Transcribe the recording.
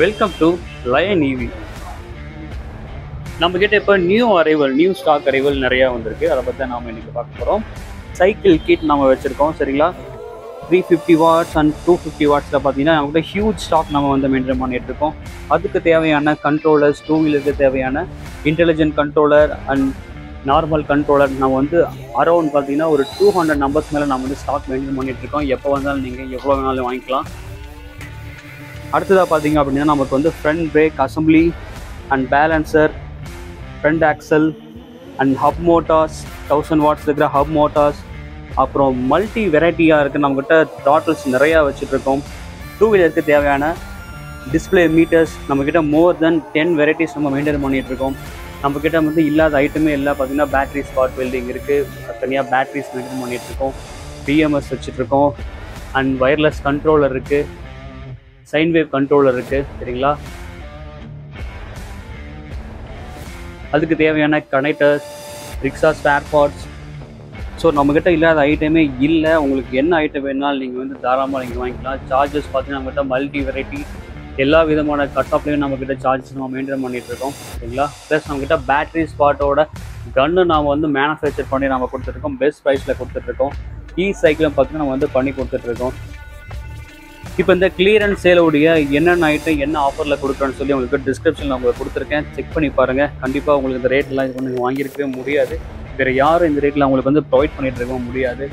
Welcome to line EV நம்ம கிட்ட இப்போ new arrival new stock arrival நிறையா வந்திருக்கு. அதை பற்றி நாம் இன்னைக்கு பார்க்க போகிறோம் சைக்கிள் கிட் நம்ம வச்சுருக்கோம் சரிங்களா? Three fifty watts and two fifty வாட்ஸில் பார்த்தீங்கன்னா நம்மகிட்ட ஹியூஜ் ஸ்டாக் நம்ம வந்து மெயின்டைன் பண்ணிட்டு இருக்கோம். அதுக்கு தேவையான கண்ட்ரோலர்ஸ் டூ வீலருக்கு தேவையான intelligent controller and normal controller நம்ம வந்து அரௌண்ட் பார்த்தீங்கன்னா ஒரு டூ ஹண்ட்ரட் நம்பர்ஸ் மேலே நம்ம வந்து ஸ்டாக் மெயின்டைன் பண்ணிட்டு இருக்கோம். எப்போ வந்தாலும் நீங்கள் எவ்வளோ வேணாலும் வாங்கிக்கலாம். அடுத்ததாக பார்த்தீங்க அப்படின்னா நமக்கு வந்து front brake assembly and balancer front axle and hub motors thousand watts இருக்கிற ஹப் மோட்டார்ஸ் அப்புறம் மல்டி வெரைட்டியாக இருக்குது நம்மக்கிட்ட டாட்டல்ஸ் நிறையா வச்சுட்ருக்கோம் டூ வீலருக்கு தேவையான டிஸ்பிளே மீட்டர்ஸ் நம்மக்கிட்ட மோர் தென் டென் வெரைட்டிஸ் நம்ம மெயின்டைன் பண்ணிகிட்ருக்கோம் நம்மக்கிட்ட வந்து இல்லாத ஐட்டமே இல்லை. பார்த்திங்கன்னா பேட்டரி ஸ்பாட் வெல்டிங் இருக்குது தனியாக பேட்டரிஸ் மெயின்டைன் பண்ணிகிட்ருக்கோம் பிஎம்எஸ் வச்சுட்ருக்கோம் அண்ட் ஒயர்லெஸ் கண்ட்ரோலர் இருக்குது சைன் வேவ் கண்ட்ரோலர் இருக்குது சரிங்களா? அதுக்கு தேவையான connectors rickshaw spare parts so நம்மக்கிட்ட இல்லாத ஐட்டமே இல்லை. உங்களுக்கு என்ன ஐட்டம் வேணாலும் நீங்கள் வந்து தாராளமாக நீங்கள் வாங்கிக்கலாம். சார்ஜஸ் பார்த்தீங்கன்னா நம்மகிட்ட மல்டி வெரைட்டி எல்லா விதமான கட் ஆஃப்லையும் நம்மக்கிட்ட சார்ஜஸ் நம்ம மெயின்டைன் பண்ணிகிட்ருக்கோம் இருக்கோம். சரிங்களா? ப்ளஸ் நம்மக்கிட்ட பேட்டரி ஸ்பாட்டோட கன்னு நாம் வந்து மேனுஃபேக்சர் பண்ணி நம்ம கொடுத்துட்ருக்கோம் பெஸ்ட் ப்ரைஸில் கொடுத்துட்ருக்கோம் இ சைக்கிளும் பார்த்தீங்கன்னா நம்ம வந்து பண்ணி கொடுத்துட்ருக்கோம் இப்போ இந்த கிளியரன்ஸ் சேலவுடைய என்னென்ன ஐட்டம் என்ன ஆஃபரில் கொடுக்குறோன்னு சொல்லி உங்களுக்கு டிஸ்கிரிப்ஷனில் உங்களுக்கு கொடுத்துருக்கேன். செக் பண்ணி பாருங்கள் கண்டிப்பாக உங்களுக்கு இந்த ரேட்லாம் இது பண்ணி வாங்கியிருக்கவே முடியாது. வேறு யாரும் இந்த ரேட்டில் உங்களுக்கு வந்து ப்ரொவைட் பண்ணிகிட்டு இருக்கவும் முடியாது.